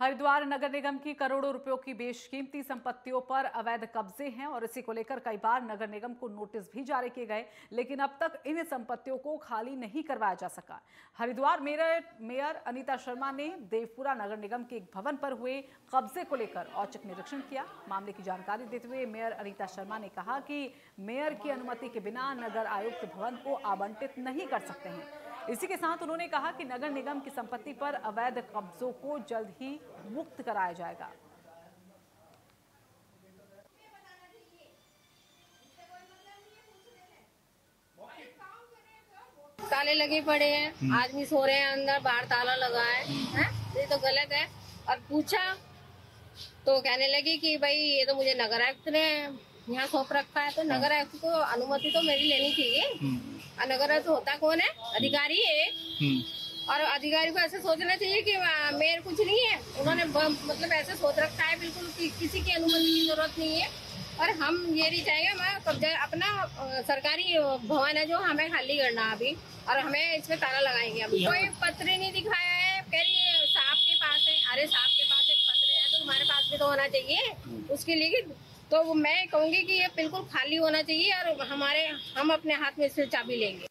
हरिद्वार नगर निगम की करोड़ों रुपयों की बेशकीमती संपत्तियों पर अवैध कब्जे हैं और इसी को लेकर कई बार नगर निगम को नोटिस भी जारी किए गए, लेकिन अब तक इन संपत्तियों को खाली नहीं करवाया जा सका। हरिद्वार मेयर मेयर अनीता शर्मा ने देवपुरा नगर निगम के एक भवन पर हुए कब्जे को लेकर औचक निरीक्षण किया। मामले की जानकारी देते हुए मेयर अनिता शर्मा ने कहा कि मेयर की अनुमति के बिना नगर आयुक्त भवन को आवंटित नहीं कर सकते हैं। इसी के साथ उन्होंने कहा कि नगर निगम की संपत्ति पर अवैध कब्जों को जल्द ही मुक्त कराया जाएगा। ताले लगे पड़े हैं आदमी सो रहे हैं अंदर बाहर ताला लगा है, है? ये तो गलत है। और पूछा तो कहने लगी कि भाई ये तो मुझे नगर आयुक्त ने यहाँ सौंप रखा है तो नगर आयुक्त को अनुमति तो मेरी लेनी चाहिए नगर आयुक्त होता कौन है? अधिकारी है और अधिकारी को ऐसे सोचना चाहिए कि मेयर कुछ नहीं है। उन्होंने मतलब ऐसे सोच रखा है बिल्कुल कि, किसी की अनुमति की ज़रूरत नहीं है। और हम ये नहीं चाहेंगे हमें कब्जा अपना सरकारी भवन है जो हमें खाली करना अभी। और हमें इसमें ताला लगाएँगे अभी। कोई पत्र नहीं दिखाया है। कह रही है साहब के पास है। अरे साहब के पास एक पत्र है तो तुम्हारे पास भी तो होना चाहिए। उसके लिए तो मैं कहूँगी कि ये बिल्कुल खाली होना चाहिए और हमारे, हम अपने हाथ में इससे चाबी लेंगे।